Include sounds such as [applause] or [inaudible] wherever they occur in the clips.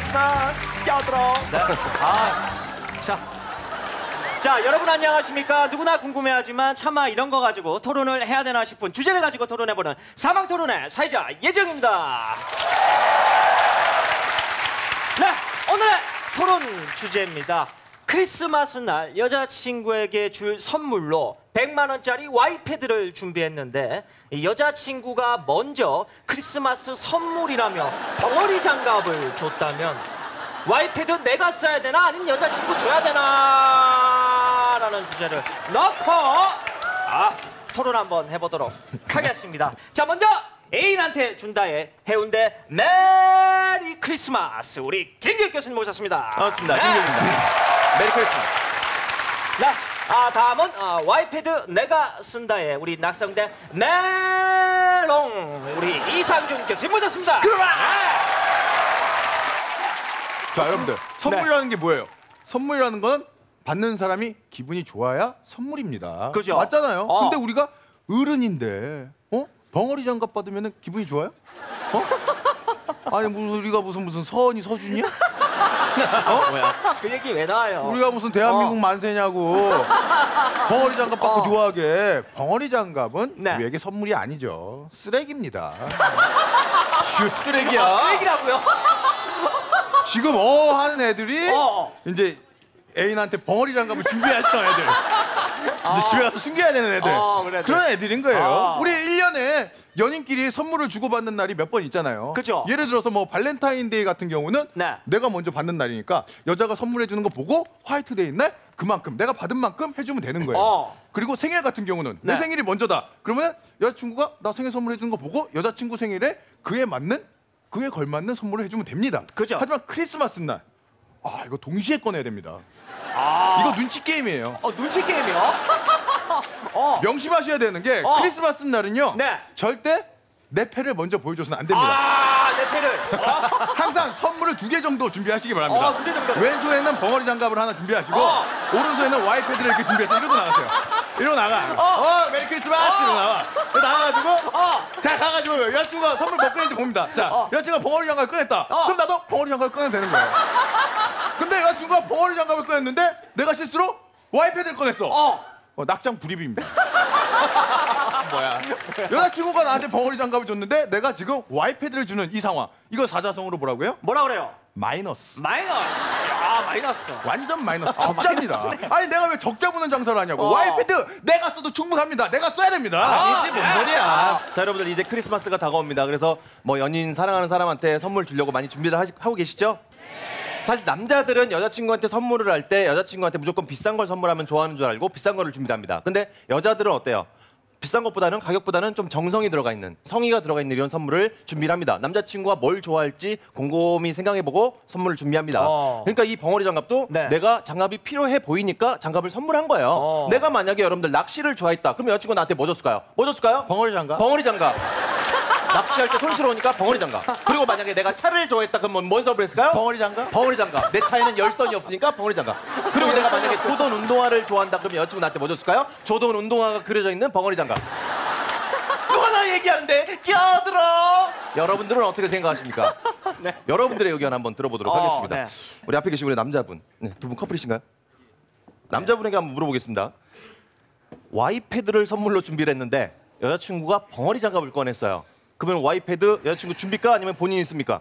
크리스마스 껴들어. 네. 아, 자. 자, 여러분 안녕하십니까? 누구나 궁금해하지만 차마 이런 거 가지고 토론을 해야 되나 싶은 주제를 가지고 토론해보는 사망 토론의 사회자 예정입니다. 네, 오늘의 토론 주제입니다. 크리스마스 날 여자친구에게 줄 선물로 100만 원짜리 와이패드를 준비했는데 이 여자친구가 먼저 크리스마스 선물이라며 벙어리 장갑을 줬다면 와이패드 내가 써야 되나 아니면 여자친구 줘야 되나 라는 주제를 넣고 아 토론 한번 해보도록 하겠습니다. 자 먼저 애인한테 준다의 해운대 Merry Christmas 우리 김규 교수님 모셨습니다. 반갑습니다. 네. 김경입니다. Merry Christmas. 네. 아 다음은 어, 와이패드 내가 쓴다의 우리 낙성대 메롱 우리 이상준 교수님 모셨습니다. 자 여러분들 선물이라는 게 뭐예요? 선물이라는 건 받는 사람이 기분이 좋아야 선물입니다. 그죠? 맞잖아요. 어. 근데 우리가 어른인데 어 벙어리 장갑 받으면 기분이 좋아요? 어? [laughs] 아니 무슨 우리가 무슨 무슨 서원이 서준이야? 그 얘기 왜 나와요? 우리가 무슨 대한민국 어. 만세냐고 벙어리 장갑 받고 어. 좋아하게 벙어리 장갑은 네. 우리에게 선물이 아니죠 쓰레기입니다. [laughs] 쓰레기야. 아, 쓰레기라고요? [laughs] 지금 어 하는 애들이 어. 이제 애인한테 벙어리 장갑을 준비했던 애들. 이제 집에 가서 숨겨야 되는 애들. 어, 그래, 그런 애들인 거예요. 어. 우리 1년에 연인끼리 선물을 주고받는 날이 몇 번 있잖아요. 그죠. 예를 들어서 뭐 발렌타인데이 같은 경우는 네. 내가 먼저 받는 날이니까 여자가 선물해 주는 거 보고 화이트데이 날 그만큼 내가 받은 만큼 해주면 되는 거예요. 어. 그리고 생일 같은 경우는 내 네. 생일이 먼저다. 그러면 여자친구가 나 생일 선물해 주는 거 보고 여자친구 생일에 그에 맞는 그에 걸맞는 선물을 해주면 됩니다. 그죠. 하지만 크리스마스 날, 아 이거 동시에 꺼내야 됩니다. 아. 이거 눈치 게임이에요. 어 눈치 게임이요? [laughs] 어. 명심하셔야 되는 게 어. 크리스마스 날은요. 네. 절대 내 패를 먼저 보여줘서는 안 됩니다. 아, 내 패를. 어? [laughs] 항상 선물을 두 개 정도 준비하시기 바랍니다. 어, 두개 정도. 왼손에는 벙어리 장갑을 하나 준비하시고 어. 오른손에는 와이 패드를 이렇게 준비해서 이러고 나가세요. 이러고 나가. 어, Merry Christmas 이러고 나와. 나가가지고 어. 자 가가지고 여자친구가 선물 뭐 꺼냈는지 봅니다. 자 어. 여자친구가 벙어리 장갑을 꺼냈다. 어. 그럼 나도 벙어리 장갑을 꺼내면 되는 거예요. 근데 여자친구가 벙어리 장갑을 꺼냈는데 내가 실수로 와이패드를 꺼냈어. 어. 어, 낙장 불입입니다. [laughs] 뭐야? 여자친구가 나한테 벙어리 장갑을 줬는데 내가 지금 와이패드를 주는 이 상황. 이거 사자성어로 뭐라고요? 뭐라 그래요? 마이너스. 마이너스. 아, 마이너스. 완전 마이너스. 적자입니다. 마이너스네. 아니 내가 왜 적자 보는 장사를 하냐고. 어. 와이패드 내가 써도 충분합니다. 내가 써야 됩니다. 아니지 뭔 소리야. 자 여러분들 이제 크리스마스가 다가옵니다. 그래서 뭐 연인 사랑하는 사람한테 선물 주려고 많이 준비를 하시, 하고 계시죠? 사실 남자들은 여자친구한테 선물을 할 때 여자친구한테 무조건 비싼 걸 선물하면 좋아하는 줄 알고 비싼 거를 준비합니다. 근데 여자들은 어때요? 비싼 것보다는 가격보다는 좀 정성이 들어가 있는 성의가 들어가 있는 이런 선물을 준비를 합니다. 남자친구가 뭘 좋아할지 곰곰이 생각해보고 선물을 준비합니다. 어. 그러니까 이 벙어리 장갑도 네. 내가 장갑이 필요해 보이니까 장갑을 선물한 거예요. 어. 내가 만약에 여러분들 낚시를 좋아했다. 그럼 여자친구가 나한테 뭐 줬을까요? 뭐 줬을까요? 벙어리 장갑? 벙어리 장갑. 낚시할 때 손실오니까 벙어리 장갑. 그리고 만약에 내가 차를 좋아했다 그러면 뭔 선물 했을까요? 벙어리 장갑? 벙어리 장갑. 내 차에는 열선이 없으니까 벙어리 장갑. 그리고 내가 만약에 조던 운동화를 좋아한다 그러면 여자친구 나한테 뭐 줬을까요? 조던 운동화가 그려져 있는 벙어리 장갑. 누가 나 얘기하는데 끼어들어. 여러분들은 어떻게 생각하십니까? 여러분들의 의견 한번 들어보도록 어, 하겠습니다. 네. 우리 앞에 계신 우리 남자분, 네, 두분 커플이신가요? 남자분에게 한번 물어보겠습니다. 와이패드를 선물로 준비를 했는데 여자친구가 벙어리 장갑을 꺼냈어요. 그러면 와이패드 여자친구 준비까 아니면 본인이 씁니까?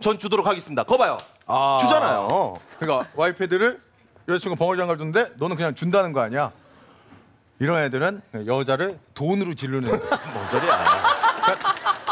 전 주도록 하겠습니다. 거 봐요. 아. 주잖아요. 그러니까 와이패드를 여자친구 벙어리 장갑 줬는데 너는 그냥 준다는 거 아니야? 이런 애들은 여자를 돈으로 애들. [laughs] 뭔 소리야?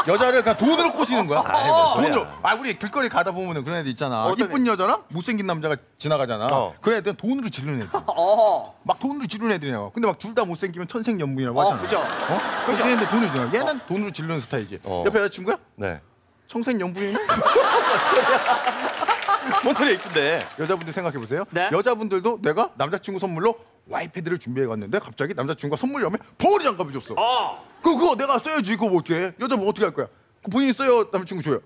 여자를 그냥 돈으로 꼬시는 거야. 아이, 뭔 소리야. 돈으로. 아 우리 길거리 가다 보면은 그런 애들 있잖아. 이쁜 여자랑 못생긴 남자가 지나가잖아. 어. 그런 애들은 돈으로 지르는 애들. [laughs] 어. 막 돈으로 지르는 애들이야. 근데 막 둘 다 못생기면 천생연분이라고 어, 하잖아. 그죠. 어? 그래서 걔네들 돈을 주잖아. 얘는 돈으로 지르는 스타일이지. 어. 옆에 여자친구야? 네. 청생연분이면 [laughs] [laughs] 뭔 소리야 이쁜데? 여자분들 생각해 보세요. 네. 여자분들도 내가 남자친구 선물로 와이패드를 준비해 갔는데 갑자기 남자친구가 선물이라면 벙어리 장갑을 줬어. 어. 그 그거 내가 써야지 그거 뭐 어떻게? 여자 뭐 어떻게 할 거야? 그 본인이 써요 남자친구 줘요.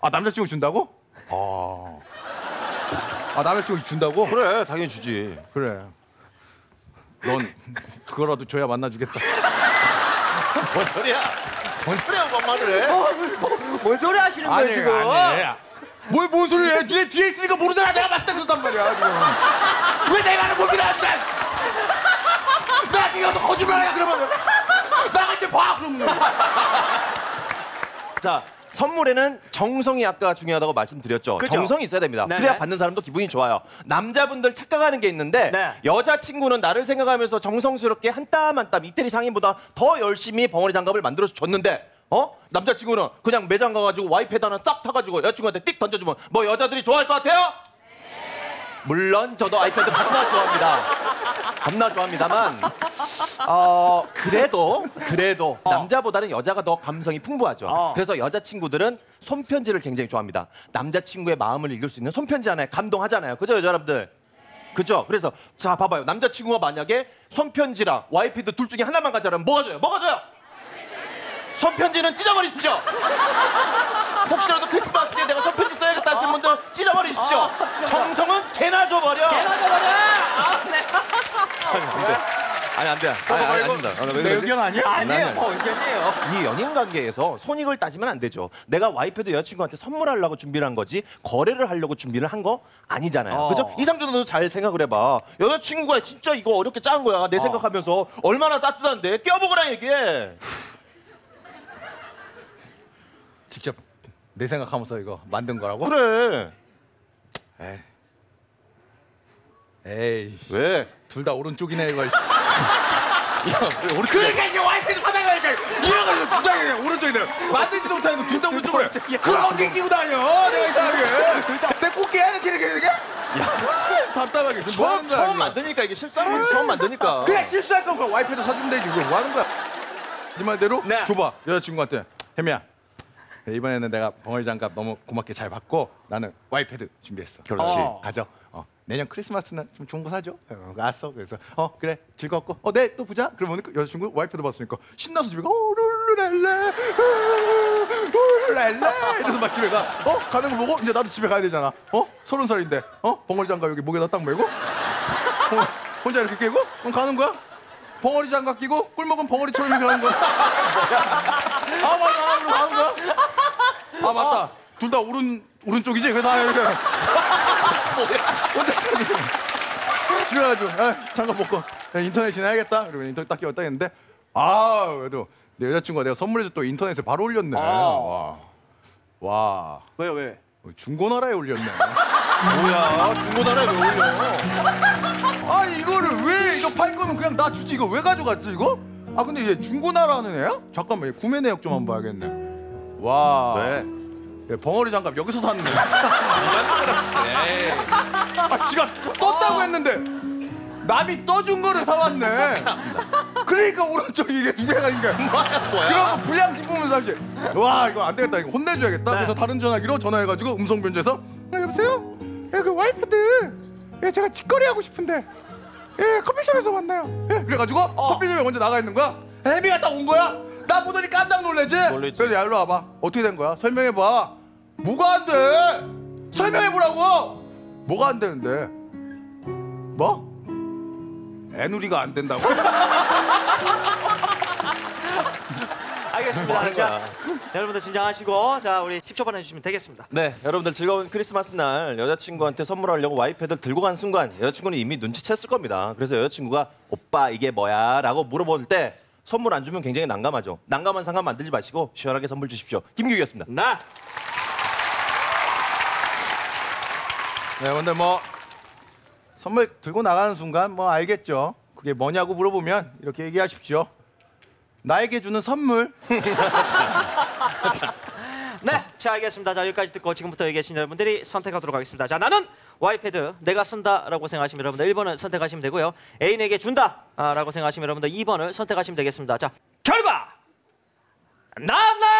아 남자친구 준다고? 아. 아 남자친구 준다고? 그래 당연히 주지. 그래. 넌 그거라도 줘야 만나주겠다. 뭔 소리야? 뭔 소리야 엄마를 해? 뭔 소리 하시는 거예요 지금? 뭘, 뭔 소리를 해? 니네 뒤에 있으니까 모르잖아. 내가 봤을 때 그렇단 말이야, 지금. 왜내 말을 못 들었는데? 나 지금 거짓말이야, 그러면. 나갈 때 봐, 그러면. 자 선물에는 정성이 아까 중요하다고 말씀드렸죠. 그죠? 정성이 있어야 됩니다. 네네. 그래야 받는 사람도 기분이 좋아요. 남자분들 착각하는 게 있는데 네. 여자친구는 나를 생각하면서 정성스럽게 한 땀 한땀 이태리 상인보다 더 열심히 벙어리 장갑을 만들어서 줬는데 어? 남자친구는 그냥 매장 가가지고 와이패드 하나 싹 타가지고 여자친구한테 띡 던져주면 뭐 여자들이 좋아할 것 같아요? 물론 저도 아이패드 겁나 좋아합니다. 겁나 좋아합니다만 어 그래도 그래도 남자보다는 여자가 더 감성이 풍부하죠. 어. 그래서 여자친구들은 손편지를 굉장히 좋아합니다. 남자친구의 마음을 읽을 수 있는 손편지 하나에 감동하잖아요. 그죠 여자 여러분들? 그죠? 그래서 자 봐봐요. 남자친구가 만약에 손편지랑 와이패드 둘 중에 하나만 가져라면 뭐가 줘요? 뭐가 줘요? 손편지는 찢어버리십시오. 혹시라도 크리스마스에 내가 손편지 써야겠다 하시는 분들 찢어버리십시오. 정성은 개나 줘버려. 아니 안 돼. 아니 아니 아닙니다. 아, 왜내 그러지? 의견 아니야? 아니에요 네. 뭐 의견이에요 이 연인 관계에서 손익을 따지면 안 되죠. 내가 와이프도 여자친구한테 선물하려고 준비를 한 거지 거래를 하려고 준비를 한 거 아니잖아요. 어. 그죠? 이상준도 너잘 생각을 해봐. 여자친구가 진짜 이거 어렵게 짠 거야. 내 생각하면서 얼마나 따뜻한데 껴보거라 얘기해. 직접 내 생각하면서 이거 만든 거라고? 그래. 에이. 에이. 왜? 둘 다 오른쪽이네, 이거. [laughs] 야, 왜 우리 그러니까 이제 와이프를 사다가니까 이런 거 주장이네 오른쪽이네 만들지도 못하는 거 둘 다 오른쪽으로 해 그걸 어떻게 끼고 다녀 내가 이상하게 내 꽃게 돼 이렇게 이렇게 답답하게 지금 뭐 처음, 처음 지금. 만드니까 이게 실수하는 거지. 처음 만드니까. 그냥 실수할 와이프도 사주면 되지 이거 뭐 하는 거야 네 말대로 네. 줘봐 여자친구한테 혜미야 이번에는 내가 벙어리 장갑 너무 고맙게 잘 받고 나는 와이패드 준비했어. 그렇지. 어. 가져 어, 내년 크리스마스는 좀 좋은 거 사줘. 어, 알았어 그래서 어 그래 즐겁고. 어 네 또 보자. 그러면 그 여자친구 와이패드 봤으니까 신나서 집에 가. 어, 룰루랄라 룰루랄라 이러면서 막 집에 가 어 가는 거 보고 이제 나도 집에 가야 되잖아. 어 서른 살인데. 어 벙어리 장갑 여기 목에다 딱 메고. 어, 혼자 이렇게 끼고? 그럼 가는 거야? 벙어리 장갑 끼고 꿀 먹은 벙어리처럼 이렇게 가는 거야 아 맞아. 아, 그럼 가는 거야? 아 맞다. 둘 다 오른 오른쪽이지? 그래서 다 이렇게. 집에 가지고 아, 벗고. 야, 인터넷이나 해야겠다. 그러면 인터넷 딱 끼웠다 했는데 아 그래도 내 여자친구가 내가 선물해서 또 인터넷에 바로 올렸네. 와, 와. 왜요 왜? 중고나라에 올렸네. 뭐야? 중고나라에 왜 올려? 아 이거를 왜 이거 팔 거면 그냥 나 주지. 이거 왜 가져갔지 이거? 아 근데 얘 중고나라는 애야? 잠깐만 얘 구매 내역 좀 한번 봐야겠네. 와. 왜? 얘 벙어리 장갑 여기서 샀네. [laughs] 아 지가 떴다고 했는데 남이 떠준 거를 사왔네. 그러니까 오른쪽 이게 두 개가 있는 거야 그런 거 불량식품을 사지. 와 이거 안 되겠다. 이거 혼내줘야겠다. 그래서 다른 전화기로 전화해가지고 음성 변조해서 아, 여보세요? 예 그 와이프드 예 제가 직거래 하고 싶은데 예 커피숍에서 만나요. 예 그래가지고 커피숍에 먼저 나가 있는 거야. 애미가 딱 온 거야. 나 보더니 깜짝 놀래지. 놀랬지. 그래서 야 일로 와봐. 어떻게 된 거야? 설명해봐. 뭐가 안 돼? 설명해보라고. 뭐가 안 되는데? 뭐? 애누리가 안 된다고? [laughs] 알겠습니다 뭐자 여러분들 진정하시고 자 우리 10초 반 해주시면 되겠습니다 네, 여러분들 즐거운 크리스마스 날 여자친구한테 선물하려고 와이패드를 들고 간 순간 여자친구는 이미 눈치챘을 겁니다. 그래서 여자친구가 오빠 이게 뭐야? 라고 물어볼 때 선물 안 주면 굉장히 난감하죠. 난감한 상황 만들지 마시고 시원하게 선물 주십시오. 김규기였습니다. 나 네 근데 뭐 선물 들고 나가는 순간 뭐 알겠죠 그게 뭐냐고 물어보면 이렇게 얘기하십시오 나에게 주는 선물 [laughs] 네, 자 알겠습니다. 자 여기까지 듣고 지금부터 여기 계신 여러분들이 선택하도록 하겠습니다. 자 나는 와이패드 내가 쓴다라고 생각하시면 여러분들 1번을 선택하시면 되고요. 애인에게 준다라고 생각하시면 여러분들 2번을 선택하시면 되겠습니다. 자 결과 나나